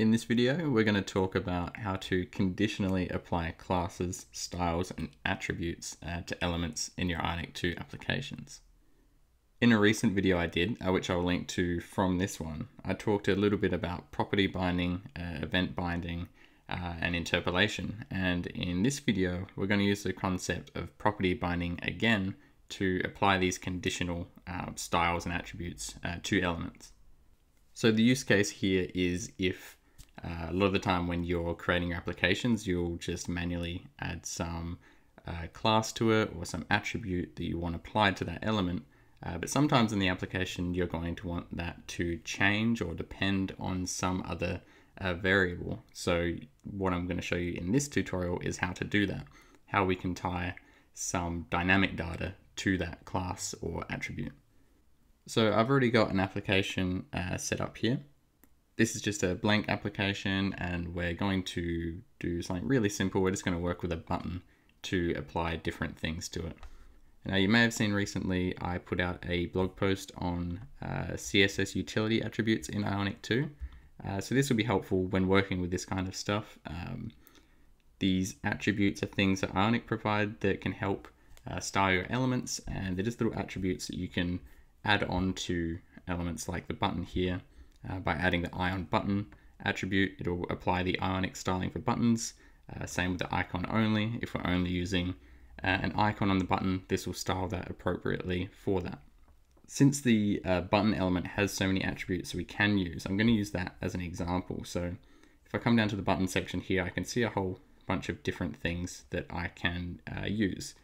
In this video, we're going to talk about how to conditionally apply classes, styles, and attributes uh, to elements in your Ionic 2 applications. In a recent video I did, uh, which I'll link to from this one, I talked a little bit about property binding, uh, event binding, uh, and interpolation. And in this video, we're going to use the concept of property binding again to apply these conditional uh, styles and attributes uh, to elements. So the use case here is if uh, a lot of the time when you're creating your applications, you'll just manually add some uh, class to it or some attribute that you want applied to that element. Uh, but sometimes in the application, you're going to want that to change or depend on some other uh, variable. So what I'm going to show you in this tutorial is how to do that, how we can tie some dynamic data to that class or attribute. So I've already got an application uh, set up here. This is just a blank application and we're going to do something really simple. We're just going to work with a button to apply different things to it. Now you may have seen recently I put out a blog post on uh, CSS utility attributes in Ionic 2. Uh, so this will be helpful when working with this kind of stuff. Um, these attributes are things that Ionic provide that can help uh, style your elements and they're just little attributes that you can add on to elements like the button here uh, by adding the ion button attribute. It'll apply the ionic styling for buttons. Uh, same with the icon only. If we're only using uh, an icon on the button, this will style that appropriately for that. Since the uh, button element has so many attributes we can use, I'm going to use that as an example. So if I come down to the button section here, I can see a whole bunch of different things that I can uh, use.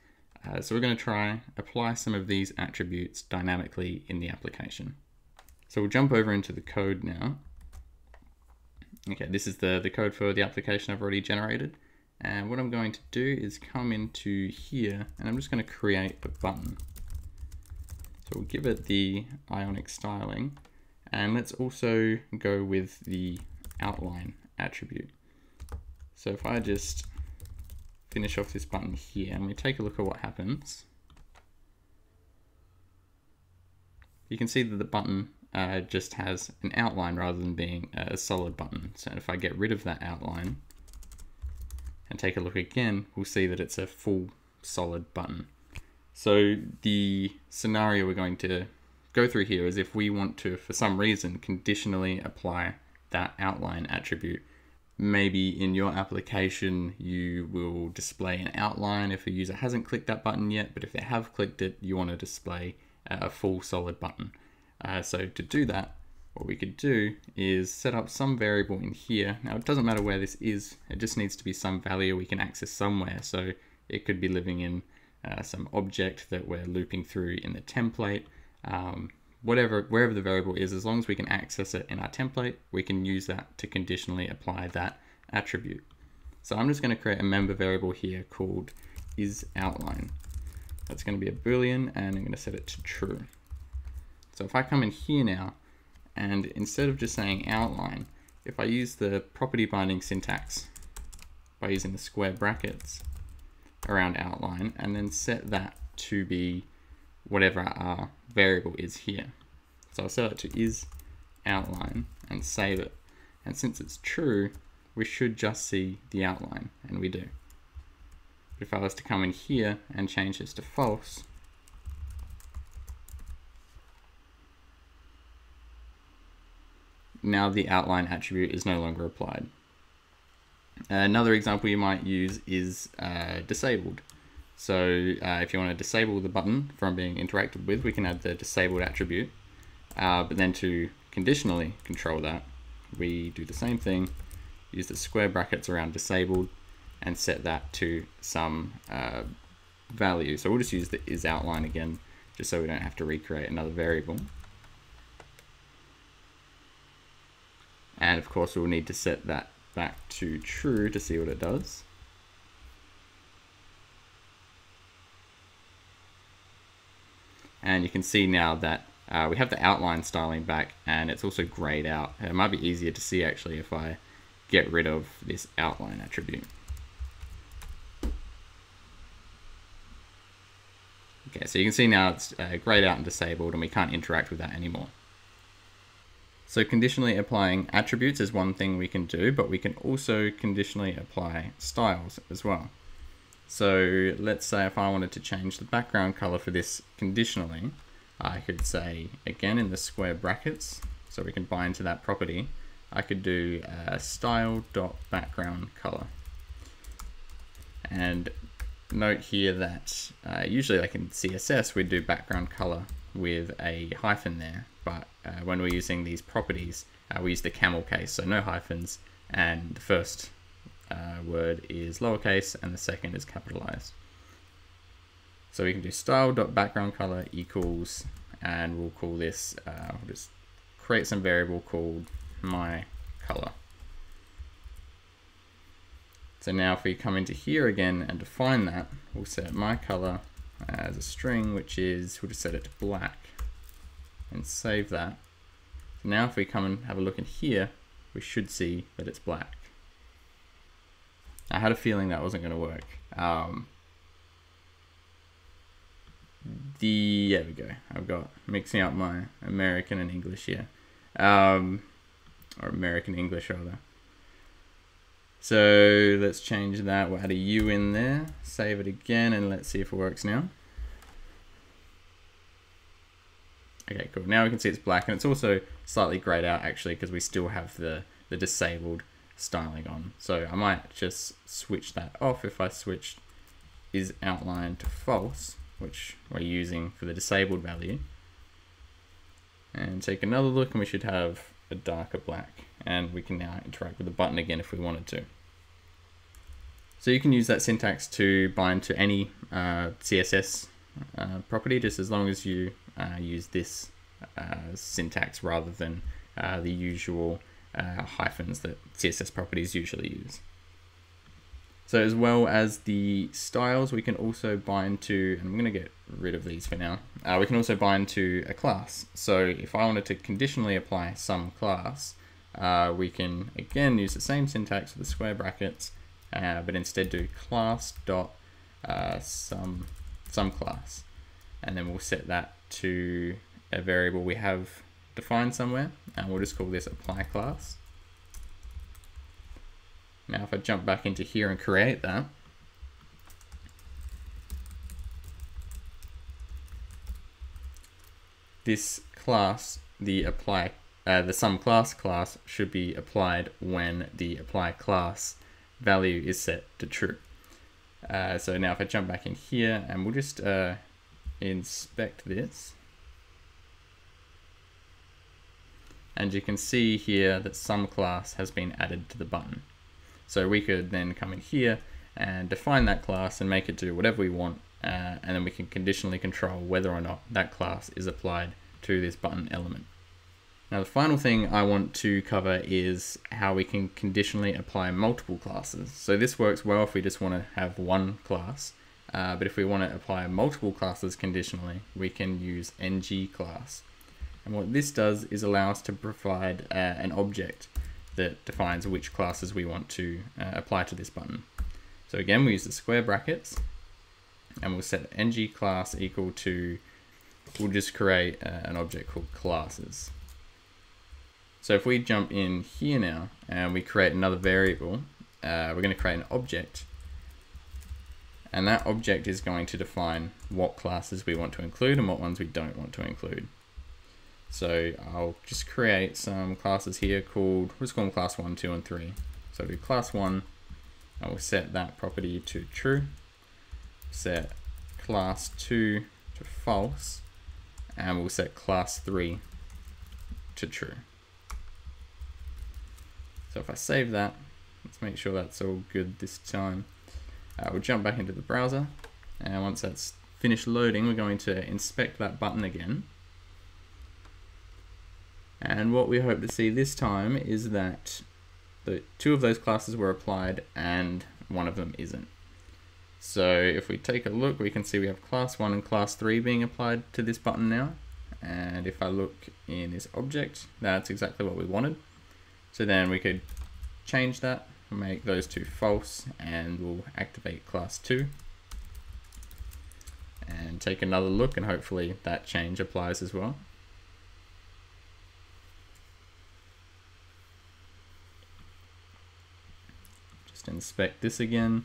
So we're going to try apply some of these attributes dynamically in the application. So we'll jump over into the code now. Okay, this is the, the code for the application I've already generated. And what I'm going to do is come into here and I'm just going to create a button. So we'll give it the ionic styling and let's also go with the outline attribute. So if I just finish off this button here and we take a look at what happens, you can see that the button uh, just has an outline rather than being a solid button. So if I get rid of that outline and take a look again, we'll see that it's a full solid button. So the scenario we're going to go through here is if we want to, for some reason, conditionally apply that outline attribute maybe in your application you will display an outline if a user hasn't clicked that button yet but if they have clicked it you want to display a full solid button uh, so to do that what we could do is set up some variable in here now it doesn't matter where this is it just needs to be some value we can access somewhere so it could be living in uh, some object that we're looping through in the template um, whatever, wherever the variable is, as long as we can access it in our template, we can use that to conditionally apply that attribute. So I'm just going to create a member variable here called is outline. That's going to be a boolean and I'm going to set it to true. So if I come in here now and instead of just saying outline, if I use the property binding syntax by using the square brackets around outline and then set that to be whatever our variable is here. So I'll set it to is outline and save it. And since it's true, we should just see the outline, and we do. If I was to come in here and change this to false, now the outline attribute is no longer applied. Another example you might use is uh, disabled. So uh, if you want to disable the button from being interacted with, we can add the disabled attribute. Uh, but then to conditionally control that, we do the same thing, use the square brackets around disabled and set that to some uh, value. So we'll just use the is outline again, just so we don't have to recreate another variable. And of course we'll need to set that back to true to see what it does. And you can see now that uh, we have the outline styling back and it's also grayed out. It might be easier to see actually if I get rid of this outline attribute. Okay, so you can see now it's uh, grayed out and disabled and we can't interact with that anymore. So conditionally applying attributes is one thing we can do, but we can also conditionally apply styles as well. So let's say if I wanted to change the background color for this conditionally, I could say, again in the square brackets, so we can bind to that property, I could do uh, style dot background color. And note here that uh, usually like in CSS we do background color with a hyphen there, but uh, when we're using these properties, uh, we use the camel case, so no hyphens, and the first uh, word is lowercase and the second is capitalized. So we can do style.background color equals, and we'll call this, uh, we'll just create some variable called my color. So now if we come into here again and define that, we'll set my color as a string, which is, we'll just set it to black and save that. Now if we come and have a look in here, we should see that it's black. I had a feeling that wasn't going to work. Um, the there we go. I've got mixing up my American and English here, um, or American English rather. So let's change that. We'll add a U in there. Save it again, and let's see if it works now. Okay, cool. Now we can see it's black, and it's also slightly grayed out actually because we still have the the disabled styling on. So I might just switch that off if I switch is outline to false, which we're using for the disabled value. And take another look and we should have a darker black. And we can now interact with the button again if we wanted to. So you can use that syntax to bind to any uh, CSS uh, property just as long as you use this uh, syntax rather than uh, the usual uh, hyphens that CSS properties usually use. So as well as the styles, we can also bind to, and I'm going to get rid of these for now, uh, we can also bind to a class. So if I wanted to conditionally apply some class, uh, we can again use the same syntax with the square brackets, uh, but instead do class dot uh, some, some class. And then we'll set that to a variable we have defined somewhere, and we'll just call this apply class. Now if I jump back into here and create that, this class, the apply, uh, the some class class should be applied when the apply class value is set to true. Uh, so now if I jump back in here and we'll just uh, inspect this, and you can see here that some class has been added to the button. So we could then come in here and define that class and make it do whatever we want uh, and then we can conditionally control whether or not that class is applied to this button element. Now the final thing I want to cover is how we can conditionally apply multiple classes. So this works well if we just want to have one class, uh, but if we want to apply multiple classes conditionally, we can use ng class. And what this does is allow us to provide uh, an object that defines which classes we want to uh, apply to this button. So again, we use the square brackets and we'll set ng class equal to, we'll just create uh, an object called classes. So if we jump in here now and we create another variable, uh, we're going to create an object and that object is going to define what classes we want to include and what ones we don't want to include. So I'll just create some classes here called, just call them class 1, 2, and 3. So I'll do class 1, I will set that property to true, set class 2 to false, and we'll set class 3 to true. So if I save that, let's make sure that's all good this time. Uh, we'll jump back into the browser, and once that's finished loading, we're going to inspect that button again. And what we hope to see this time is that the two of those classes were applied and one of them isn't. So if we take a look, we can see we have class 1 and class 3 being applied to this button now. And if I look in this object, that's exactly what we wanted. So then we could change that, make those two false and we'll activate class 2 and take another look and hopefully that change applies as well. Just inspect this again.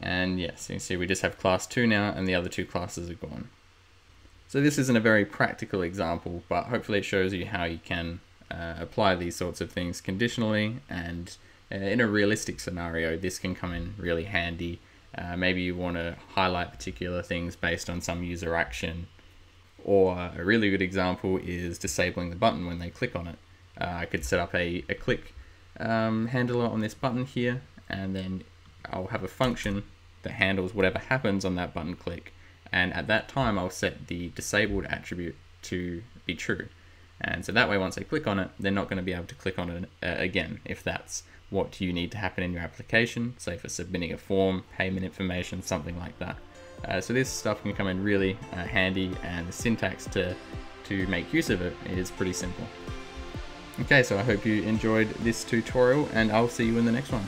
And yes, you can see we just have class 2 now and the other two classes are gone. So this isn't a very practical example, but hopefully it shows you how you can uh, apply these sorts of things conditionally and uh, in a realistic scenario, this can come in really handy. Uh, maybe you want to highlight particular things based on some user action. Or a really good example is disabling the button when they click on it. Uh, I could set up a, a click um, handler on this button here, and then I'll have a function that handles whatever happens on that button click. And at that time, I'll set the disabled attribute to be true. And so that way, once they click on it, they're not going to be able to click on it uh, again if that's what you need to happen in your application, say for submitting a form, payment information, something like that. Uh, so this stuff can come in really uh, handy and the syntax to, to make use of it is pretty simple. Okay, so I hope you enjoyed this tutorial and I'll see you in the next one.